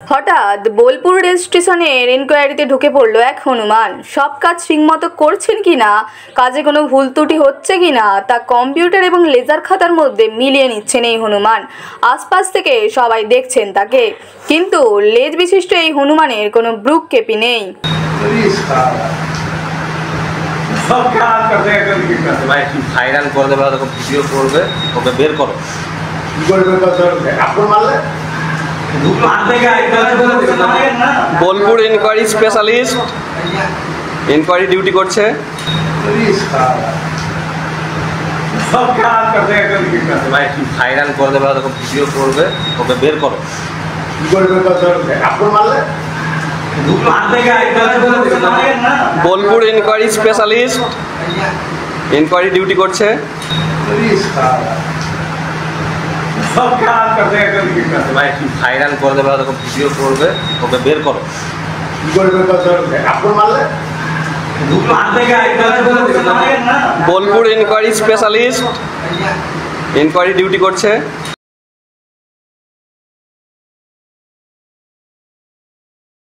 হঠাৎ বোলপুর রেল স্টেশনের ইনকোয়ারিতে ঢুকে পড়ল এক হনুমান। সব কাজ ঠিকমতো করছেন কিনা? কাজে কোনো ভুল ত্রুটি হচ্ছে কিনা? তা কম্পিউটার এবং লেজার খাতার মধ্যে মিলিয়ে নিচ্ছেন এই হনুমান। আশপাশ থেকে সবাই দেখছেন তাকে। কিন্তু লেজ বিশিষ্ট এই হনুমানের কোনো ব্রুক কেপি নেই। ভাইরাল করে দেবে ভিডিও করবে ওকে বের করো। কি করবে Bolpur inquiry specialist inquiry duty করছে। ভাইরাল করে দেবে ভিডিও করবে ওকে বের করো Bolpur inquiry specialist inquiry duty করছে। সব কাজ করতে ভাই একটু ভাইরাল করে দেবে ওকে ভিডিও করবে ওকে বের করো। কি করবে কত আপন মারলে? হাত থেকে আইতালে বলতে না Bolpur inquiry specialist inquiry duty করছে।